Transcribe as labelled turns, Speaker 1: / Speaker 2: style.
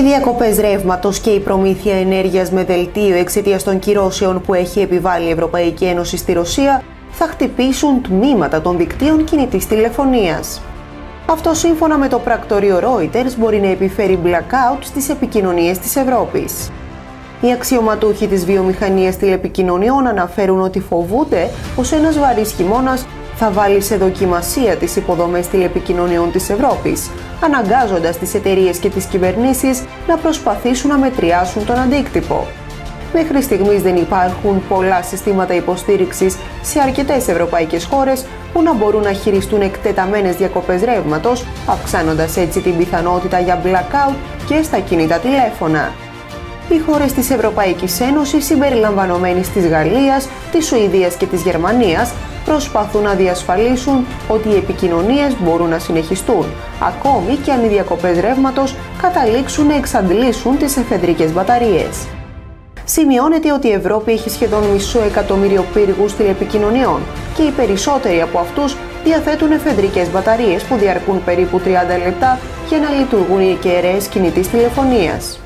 Speaker 1: Οι διακοπές ρεύματος και η προμήθεια ενέργειας με δελτίο εξαιτίας των κυρώσεων που έχει επιβάλει η Ευρωπαϊκή Ένωση στη Ρωσία θα χτυπήσουν τμήματα των δικτύων κινητής τηλεφωνίας. Αυτό σύμφωνα με το πρακτορείο Reuters μπορεί να επιφέρει blackout στις επικοινωνίες της Ευρώπης. Οι αξιωματούχοι της βιομηχανίας τηλεπικοινωνιών αναφέρουν ότι φοβούνται πως ένας βαρύς χειμώνας θα βάλει σε δοκιμασία τις υποδομές τηλεπικοινωνιών της Ευρώπης, αναγκάζοντας τις εταιρείες και τις κυβερνήσεις να προσπαθήσουν να μετριάσουν τον αντίκτυπο. Μέχρι στιγμής δεν υπάρχουν πολλά συστήματα υποστήριξης σε αρκετές ευρωπαϊκές χώρες που να μπορούν να χειριστούν εκτεταμένες διακοπές ρεύματος, αυξάνοντας έτσι την πιθανότητα για blackout και στα κινητά τηλέφωνα. Οι χώρες της Ευρωπαϊκής Ένωσης συμπεριλαμβανομένης της Γαλλίας, της Σουηδίας και της Γερμανίας προσπαθούν να διασφαλίσουν ότι οι επικοινωνίες μπορούν να συνεχιστούν, ακόμη και αν οι διακοπές ρεύματος καταλήξουν να εξαντλήσουν τις εφεδρικές μπαταρίες. Σημειώνεται ότι η Ευρώπη έχει σχεδόν μισό εκατομμύριο πύργους τηλεπικοινωνιών και οι περισσότεροι από αυτούς διαθέτουν εφεδρικές μπαταρίες που διαρκούν περίπου 30 λεπτά για να λειτουργούν οι κεραίες κινητής τηλεφωνίας.